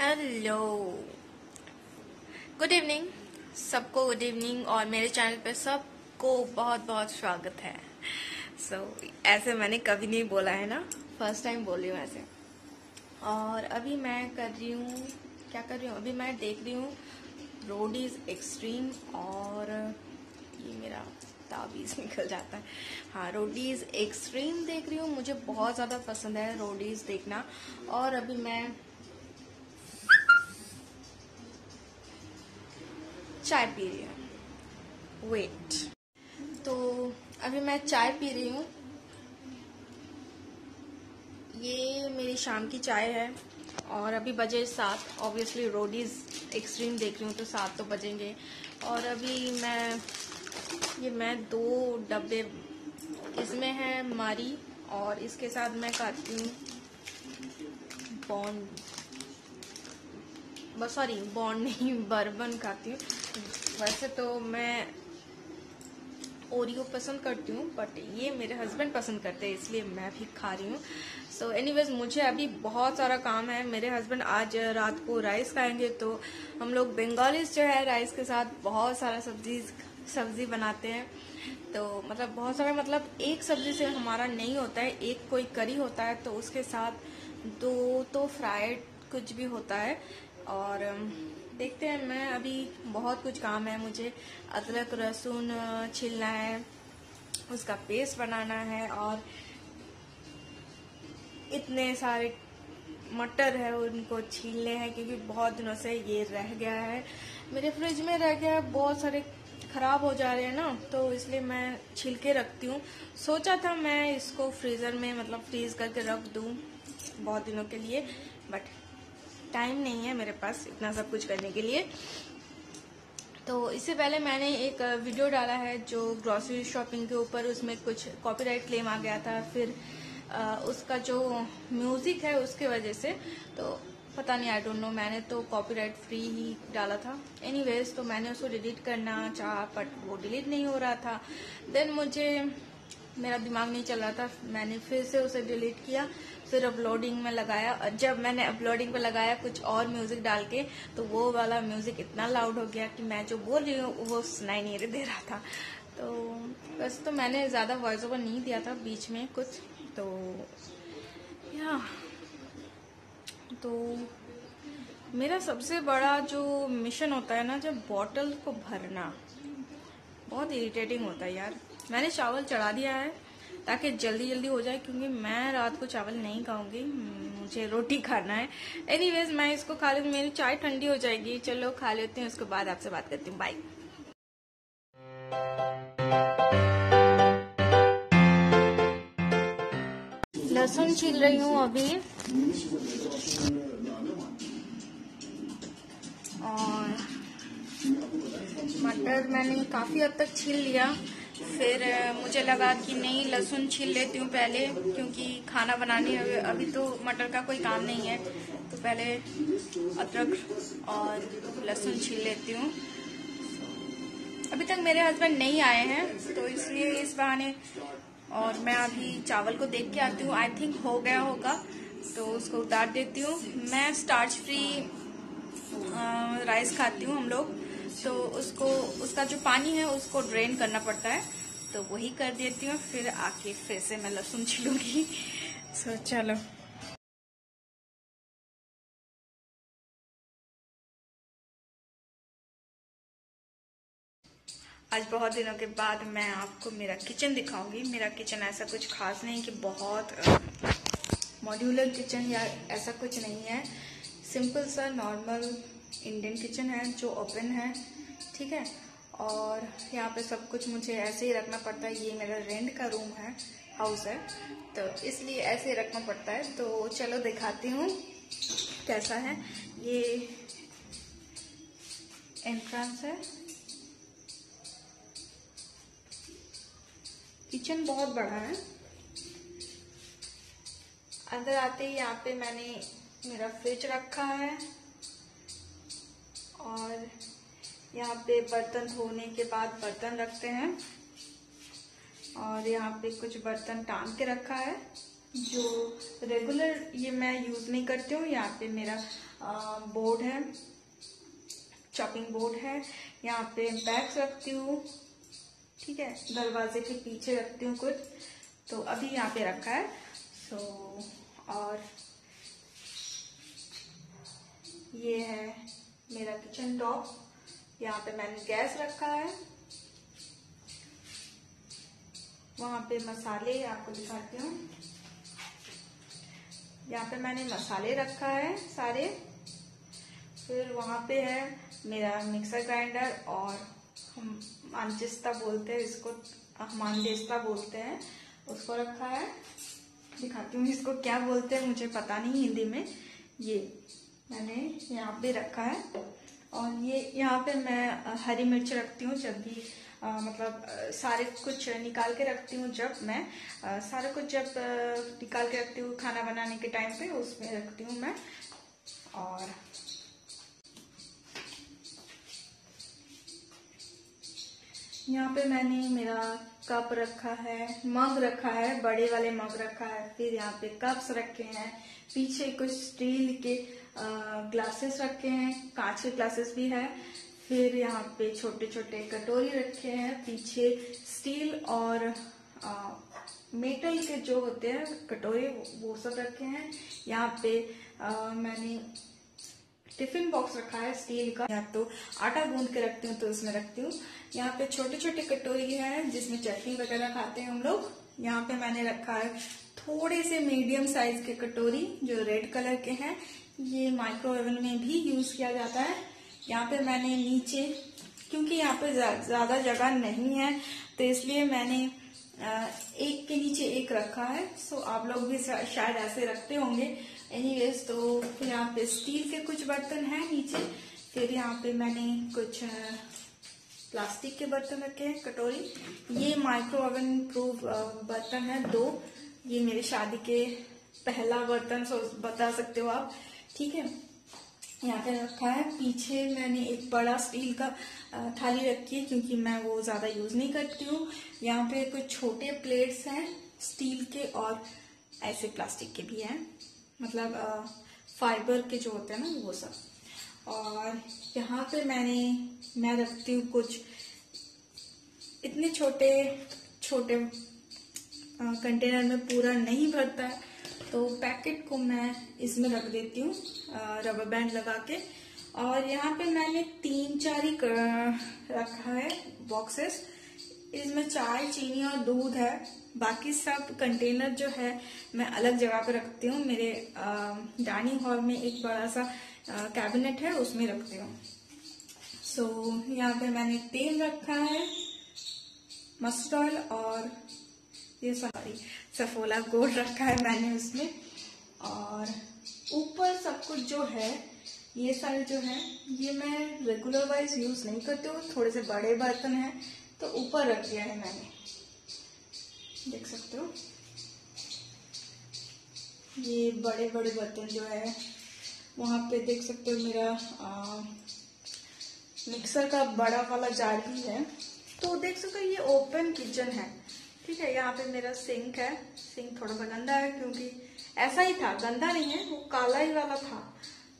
Hello good evening सबको good evening और मेरे चैनल पे सबको बहुत बहुत स्वागत है। सो so, ऐसे मैंने कभी नहीं बोला है ना? फ़र्स्ट टाइम बोल हूँ ऐसे। और अभी मैं कर रही हूँ क्या कर रही हूँ? अभी मैं देख रही हूँ रोडीज एक्सट्रीम और ये मेरा ताबीज निकल जाता है। हाँ रोडीज एक्सट्रीम देख रही हूँ। मुझे बहुत ज़्यादा पसंद है रोडीज देखना। और अभी मैं चाय पी रही हूँ। वेट तो अभी मैं चाय पी रही हूँ। ये मेरी शाम की चाय है और अभी बजे सात ऑब्वियसली रोडीज एक्सट्रीम देख रही हूँ तो सात तो बजेंगे। और अभी मैं, ये मैं दो डब्बे, इसमें है मारी और इसके साथ मैं खाती हूँ बॉन्ड सॉरी बॉन्ड नहीं बर्बन खाती हूँ। वैसे तो मैं ओरियो पसंद करती हूँ बट ये मेरे हस्बैंड पसंद करते हैं, इसलिए मैं भी खा रही हूँ। सो एनीवेज मुझे अभी बहुत सारा काम है। मेरे हस्बैंड आज रात को राइस खाएँगे तो हम लोग बंगालीज जो है राइस के साथ बहुत सारा सब्ज़ी सब्ज़ी बनाते हैं। तो मतलब बहुत सारा मतलब एक सब्ज़ी से हमारा नहीं होता है, एक कोई करी होता है तो उसके साथ दो तो फ्राइड कुछ भी होता है। और देखते हैं, मैं अभी बहुत कुछ काम है मुझे। अदरक लहसुन छिलना है, उसका पेस्ट बनाना है और इतने सारे मटर है, उनको छीलने हैं, क्योंकि बहुत दिनों से ये रह गया है। मेरे फ्रिज में रह गया है, बहुत सारे खराब हो जा रहे हैं ना तो इसलिए मैं छिल के रखती हूँ। सोचा था मैं इसको फ्रीजर में मतलब फ्रीज करके रख दूँ, बहुत दिनों के लिए बट टाइम नहीं है मेरे पास इतना सब कुछ करने के लिए। तो इससे पहले मैंने एक वीडियो डाला है जो ग्रॉसरी शॉपिंग के ऊपर उसमें कुछ कॉपीराइट क्लेम आ गया था फिर आ, उसका जो म्यूज़िक है उसके वजह से। तो पता नहीं आई डोंट नो मैंने तो कॉपीराइट फ्री ही डाला था। एनीवेज तो मैंने उसको डिलीट करना चाहा बट वो डिलीट नहीं हो रहा था। देन मुझे मेरा दिमाग नहीं चल रहा था। मैंने फिर से उसे डिलीट किया, फिर अपलोडिंग में लगाया। और जब मैंने अपलोडिंग पे लगाया कुछ और म्यूज़िक डाल के तो वो वाला म्यूज़िक इतना लाउड हो गया कि मैं जो बोल रही हूँ, वो सुनाई नहीं दे रहा था। तो वैसे तो मैंने ज़्यादा वॉइस ओवर नहीं दिया था बीच में कुछ। तो या तो मेरा सबसे बड़ा जो मिशन होता है ना, जब बॉटल को भरना, बहुत इरिटेटिंग होता है यार। मैंने चावल चढ़ा दिया है ताकि जल्दी जल्दी हो जाए, क्योंकि मैं रात को चावल नहीं खाऊँगी, मुझे रोटी खाना है। एनीवेज मैं इसको खा लूँ मेरी चाय ठंडी हो जाएगी। चलो, खा लेते हैं, उसके बाद आपसे बात करती हूँ। बाय लहसुन छील रही हूँ अभी। और मटर मैंने काफ़ी हद तक छील लिया। फिर मुझे लगा कि नहीं, लहसुन छील लेती हूँ पहले, क्योंकि खाना बनाने अभी तो मटर का कोई काम नहीं है। तो पहले अदरक और लहसुन छील लेती हूँ। अभी तक मेरे हस्बैंड नहीं आए हैं तो इसलिए इस बहाने, और मैं अभी चावल को देख के आती हूँ। आई थिंक हो गया होगा तो उसको उतार देती हूँ। मैं स्टार्च फ्री राइस खाती हूँ हम लोग। तो उसको उसका जो पानी है उसको ड्रेन करना पड़ता है। तो वही कर देती हूँ फिर आके फिर से मैं लहसुन छिलूँगी। सो चलो। आज बहुत दिनों के बाद मैं आपको मेरा किचन दिखाऊँगी। मेरा किचन ऐसा कुछ खास नहीं कि बहुत मॉड्यूलर किचन या ऐसा कुछ नहीं है। सिंपल सा नॉर्मल इंडियन किचन है जो ओपन है। ठीक है? और यहाँ पे सब कुछ मुझे ऐसे ही रखना पड़ता है। ये मेरा रेंट का रूम है हाउस है। तो इसलिए ऐसे ही रखना पड़ता है। तो चलो दिखाती हूँ कैसा है। ये एंट्रेंस है। किचन बहुत बड़ा है। अंदर आते ही यहाँ पे मैंने मेरा फ्रिज रखा है। और यहाँ पे बर्तन धोने के बाद बर्तन रखते हैं। और यहाँ पे कुछ बर्तन टांग के रखा है, जो रेगुलर ये मैं यूज़ नहीं करती हूँ। यहाँ पे मेरा बोर्ड है चॉपिंग बोर्ड है। यहाँ पे बैग्स रखती हूँ, ठीक है, दरवाजे के पीछे रखती हूँ कुछ। तो अभी यहाँ पे रखा है। सो और ये है मेरा किचन टॉप यहाँ पे मैंने गैस रखा है। वहाँ पे मसाले आपको दिखाती हूँ। यहाँ पे मैंने मसाले रखा है सारे। फिर वहाँ पे है मेरा मिक्सर ग्राइंडर और हम मानचिस्ता बोलते हैं, इसको मानदेस्ता बोलते हैं, उसको रखा है। दिखाती हूँ इसको क्या बोलते हैं, मुझे पता नहीं हिंदी में। ये मैंने यहाँ पे रखा है। और ये यहाँ पे मैं हरी मिर्च रखती हूँ जब भी आ, मतलब सारे कुछ निकाल के रखती हूँ जब मैं आ, सारा कुछ जब निकाल के रखती हूँ खाना बनाने के टाइम पे उसमें रखती हूँ मैं। और यहाँ पे मैंने मेरा कप रखा है मग रखा है बड़े वाले मग रखा है फिर यहाँ पे कप्स रखे हैं पीछे कुछ स्टील के ग्लासेस रखे हैं कांच के ग्लासेस भी है। फिर यहाँ पे छोटे छोटे कटोरी रखे हैं पीछे स्टील और आ, मेटल के जो होते हैं कटोरे वो सब रखे हैं। यहाँ पे आ, मैंने टिफ़िन बॉक्स रखा है स्टील का। या तो आटा गूंद के रखती हूँ तो उसमें रखती हूँ। यहाँ पे छोटे छोटे कटोरी है जिसमें चटनी वगैरह खाते हैं हम लोग। यहाँ पे मैंने रखा है थोड़े से मीडियम साइज़ के कटोरी जो रेड कलर के हैं। ये माइक्रो ओवन में भी यूज़ किया जाता है। यहाँ पे मैंने नीचे, क्योंकि यहाँ पे ज़्यादा जगह नहीं है तो इसलिए मैंने एक के नीचे एक रखा है। सो आप लोग भी शायद ऐसे रखते होंगे। एनीवेज तो यहाँ पे स्टील के कुछ बर्तन है नीचे। फिर यहाँ पे मैंने कुछ प्लास्टिक के बर्तन रखे हैं, कटोरी। ये माइक्रो ओवन प्रूफ बर्तन है, दो। ये मेरे शादी के पहला बर्तन बता सकते हो आप। ठीक है? यहाँ पे रखा है। पीछे मैंने एक बड़ा स्टील का थाली रखी है क्योंकि मैं वो ज़्यादा यूज़ नहीं करती हूँ। यहाँ पे कुछ छोटे प्लेट्स हैं, स्टील के और ऐसे प्लास्टिक के भी हैं। मतलब फाइबर के जो होते हैं ना, वो सब। और यहाँ पे मैंने, मैं रखती हूँ कुछ इतने छोटे छोटे कंटेनर में पूरा नहीं भरता है। तो पैकेट को मैं इसमें रख देती हूँ रबर बैंड लगा के। और यहाँ पे मैंने तीन चार ही रखा है बॉक्सेस इसमें चाय चीनी और दूध है। बाकी सब कंटेनर जो है मैं अलग जगह पे रखती हूँ। मेरे डाइनिंग हॉल में एक बड़ा सा कैबिनेट है उसमें रखती हूँ। सो so, यहाँ पे मैंने तेल रखा है मस्टर्ड और ये सॉरी सफोला गोल रखा है मैंने उसमें। और ऊपर सब कुछ जो है ये सारे जो है ये मैं रेगुलर वाइज यूज़ नहीं करती हूँ थोड़े से बड़े बर्तन हैं तो ऊपर रख दिया है मैंने। देख सकते हो? ये बड़े बड़े बर्तन जो है वहाँ पे देख सकते हो मेरा आ, मिक्सर का बड़ा वाला जार भी है। तो देख सकते हो ये ओपन किचन है। ठीक है, यहाँ पे मेरा सिंक है। सिंक थोड़ा सा गंदा है क्योंकि ऐसा ही था, गंदा नहीं है, वो काला ही वाला था।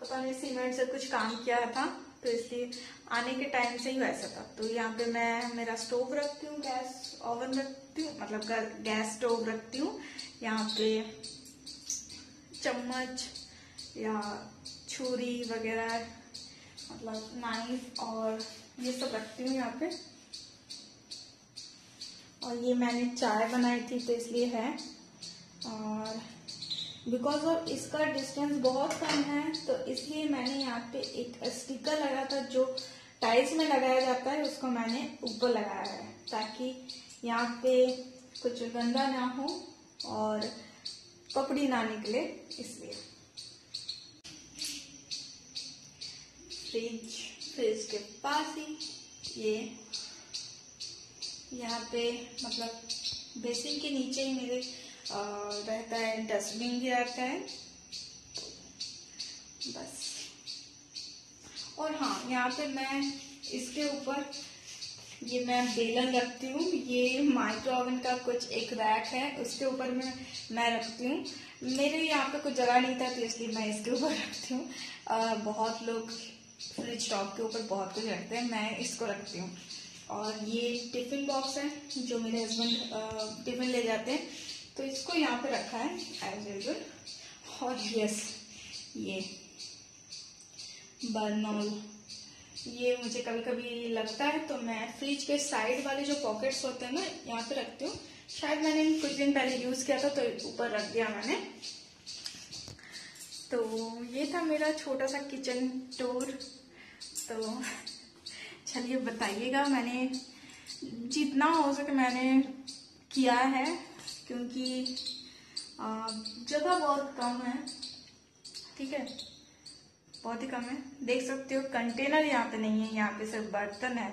पता नहीं सीमेंट से कुछ काम किया था तो इसलिए आने के टाइम से ही वैसा था। तो यहाँ पे मैं मेरा स्टोव रखती हूँ गैस ओवन रखती हूँ मतलब गैस स्टोव रखती हूँ। यहाँ पे चम्मच या छुरी वगैरह मतलब नाइफ और ये सब रखती हूँ यहाँ पे। और ये मैंने चाय बनाई थी तो इसलिए है। और बिकॉज़ ऑफ़ इसका डिस्टेंस बहुत कम है तो इसलिए मैंने यहाँ पे एक स्टिकर लगा था जो टाइल्स में लगाया जाता है, उसको मैंने ऊपर लगाया है, ताकि यहाँ पे कुछ गंदा ना हो और पपड़ी ना निकले इसलिए। फ्रिज फ्रिज के पास ही ये यहाँ पे मतलब बेसिन के नीचे ही मेरे रहता है, डस्टबिन भी रहता है। बस। और हाँ यहाँ पे मैं इसके ऊपर, ये मैं बेलन रखती हूँ। ये माइक्रो ओवन का कुछ एक रैक है, उसके ऊपर मैं मैं रखती हूँ। मेरे यहाँ पे कुछ जगह नहीं था तो इसलिए मैं इसके ऊपर रखती हूँ। बहुत लोग फ्रिज टॉप के ऊपर बहुत कुछ रखते हैं, मैं इसको रखती हूँ। और ये टिफ़िन बॉक्स है जो मेरे हस्बैंड टिफ़िन ले जाते हैं। तो इसको यहाँ पे रखा है एज यूजल और यस ये। बर्नॉल ये मुझे कभी कभी लगता है तो मैं फ्रिज के साइड वाले जो पॉकेट्स होते हैं ना, यहाँ पे रखती हूँ। शायद मैंने कुछ दिन पहले यूज़ किया था तो ऊपर रख दिया मैंने। तो ये था मेरा छोटा सा किचन टूर तो चलिए बताइएगा। मैंने जितना हो सके मैंने किया है, क्योंकि जगह बहुत कम है। ठीक है? बहुत ही कम है। देख सकते हो कंटेनर यहाँ पे नहीं है, यहाँ पे सिर्फ़ बर्तन है।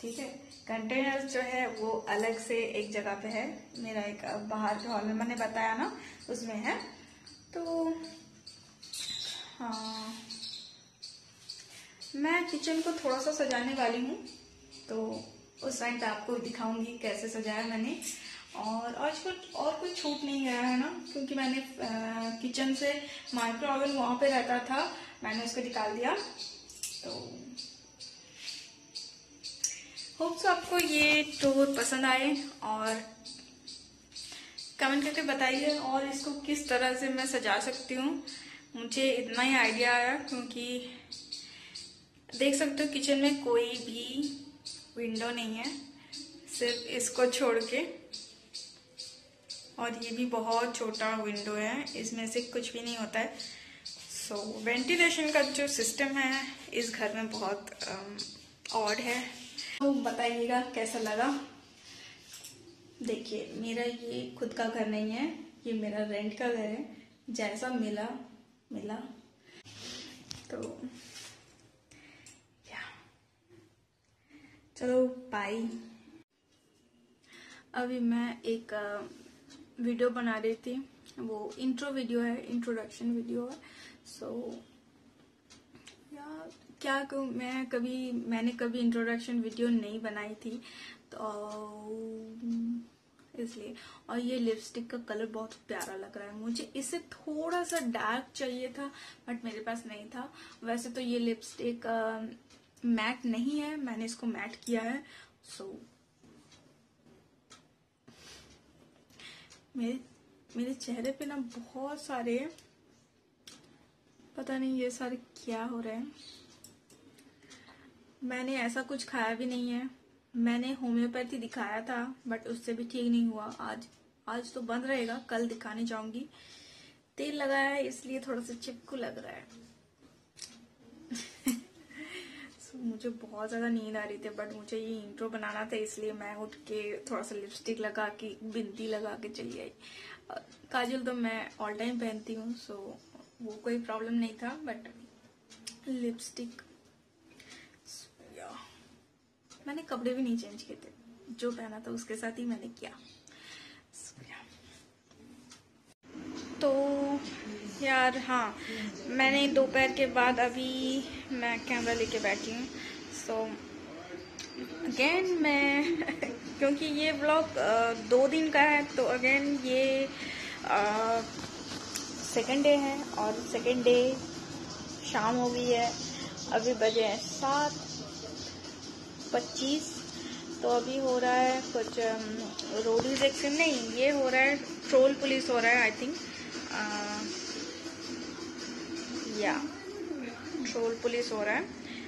ठीक है? कंटेनर जो है, वो अलग से एक जगह पे है। मेरा एक बाहर के हॉल में मैंने बताया ना, उसमें है। तो हाँ। मैं किचन को थोड़ा सा सजाने वाली हूँ तो उस टाइम पे आपको दिखाऊँगी कैसे सजाया मैंने। और आज कुछ और कोई छूट नहीं गया है ना, क्योंकि मैंने किचन से माइक्रो ओवन वहाँ पे रहता था, मैंने उसको निकाल दिया। तो होप्स आपको ये टूर पसंद आए और कमेंट करके बताइए और इसको किस तरह से मैं सजा सकती हूँ। मुझे इतना ही आइडिया आया, क्योंकि देख सकते हो किचन में कोई भी विंडो नहीं है सिर्फ़ इसको छोड़ के। और ये भी बहुत छोटा विंडो है इसमें से कुछ भी नहीं होता है। सो so, वेंटिलेशन का जो सिस्टम है इस घर में बहुत ऑड um, है। तो बताइएगा कैसा लगा? देखिए मेरा ये खुद का घर नहीं है ये मेरा रेंट का घर है। जैसा मिला मिला। तो या चलो बाय अभी मैं एक वीडियो बना रही थी। वो इंट्रो वीडियो है इंट्रोडक्शन वीडियो है। सो so, या क्या कहूँ मैं कभी मैंने कभी इंट्रोडक्शन वीडियो नहीं बनाई थी। तो इसलिए। और ये लिपस्टिक का कलर बहुत प्यारा लग रहा है। मुझे इसे थोड़ा सा डार्क चाहिए था बट मेरे पास नहीं था। वैसे तो ये लिपस्टिक मैट नहीं है मैंने इसको मैट किया है। सो so, मेरे मेरे चेहरे पे ना बहुत सारे पता नहीं ये सारे क्या हो रहे हैं। मैंने ऐसा कुछ खाया भी नहीं है। मैंने होम्योपैथी दिखाया था बट उससे भी ठीक नहीं हुआ। आज आज तो बंद रहेगा कल दिखाने जाऊँगी। तेल लगाया है इसलिए थोड़ा सा चिपकू लग रहा है so, मुझे बहुत ज़्यादा नींद आ रही थी बट मुझे ये इंट्रो बनाना था, इसलिए मैं उठ के थोड़ा सा लिपस्टिक लगा के, बिंदी लगा के चली आई। काजल तो मैं ऑल टाइम पहनती हूँ सो वो कोई प्रॉब्लम नहीं था बट लिपस्टिक मैंने कपड़े भी नहीं चेंज किए थे, जो पहना था उसके साथ ही मैंने किया। तो यार हाँ। मैंने दोपहर के बाद अभी मैं कैमरा लेके बैठी हूँ। सो अगेन मैं क्योंकि ये ब्लॉग दो दिन का है तो अगेन ये सेकेंड डे है और सेकेंड डे शाम हो गई है। अभी बजे हैं सात पच्चीस। तो अभी हो रहा है कुछ रोडीज एक्शन नहीं, ये हो रहा है, ट्रोल पुलिस हो रहा है आई थिंक या ट्रोल पुलिस हो रहा है।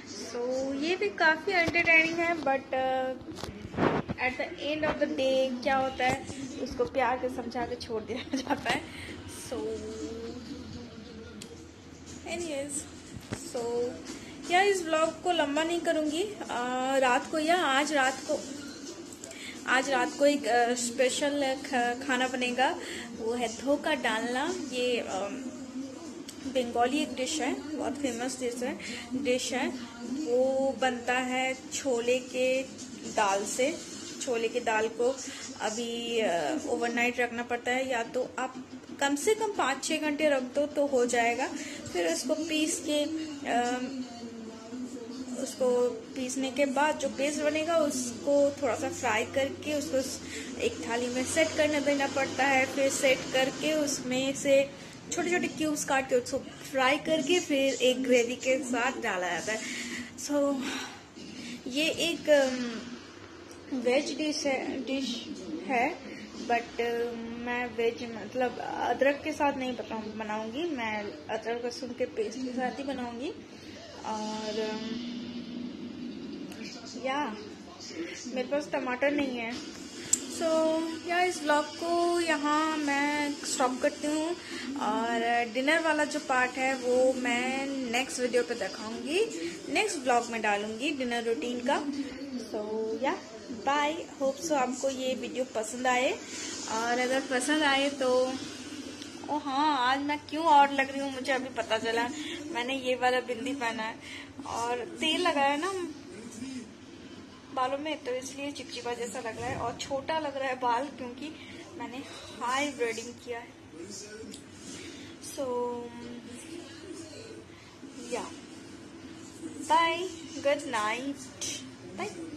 सो so, ये भी काफ़ी एंटरटेनिंग है but at the end of the day क्या होता है उसको प्यार के समझा के छोड़ दिया जाता है। सो एनीवेज सो या इस ब्लॉग को लंबा नहीं करूँगी। रात को या आज रात को आज रात को एक स्पेशल खाना बनेगा वो है धोखा डालना। ये बंगाली एक डिश है बहुत फ़ेमस डिश है। डिश है वो बनता है छोले के दाल से। छोले के दाल को अभी ओवरनाइट रखना पड़ता है या तो आप कम से कम पाँच छः घंटे रख दो तो हो जाएगा। फिर उसको पीस के आ, उसको पीसने के बाद जो पेस्ट बनेगा उसको थोड़ा सा फ्राई करके उसको एक थाली में सेट करने देना पड़ता है। फिर सेट करके उसमें से छोटे छोटे क्यूब्स काट के उसको फ्राई करके फिर एक ग्रेवी के साथ डाला जाता है। सो so, ये एक वेज डिश है डिश है बट मैं वेज मतलब अदरक के साथ नहीं बनाऊँगी। मैं अदरक लहसुन के पेस्ट के साथ ही बनाऊँगी। और या मेरे पास टमाटर नहीं है। सो so, या इस ब्लॉग को यहाँ मैं स्टॉप करती हूँ और डिनर वाला जो पार्ट है वो मैं नेक्स्ट वीडियो पे दिखाऊँगी। नेक्स्ट ब्लॉग में डालूँगी डिनर रूटीन का। सो so, या बाय होप सो आपको ये वीडियो पसंद आए। और अगर पसंद आए तो ओ हाँ आज मैं क्यों और लग रही हूँ मुझे अभी पता चला। मैंने ये वाला बिंदी पहना है। और तेल लगाया ना बालों में तो इसलिए चिपचिपा जैसा लग रहा है और छोटा लग रहा है बाल क्योंकि मैंने हाई ब्रेडिंग किया है। सो या बाय गुड नाइट बाय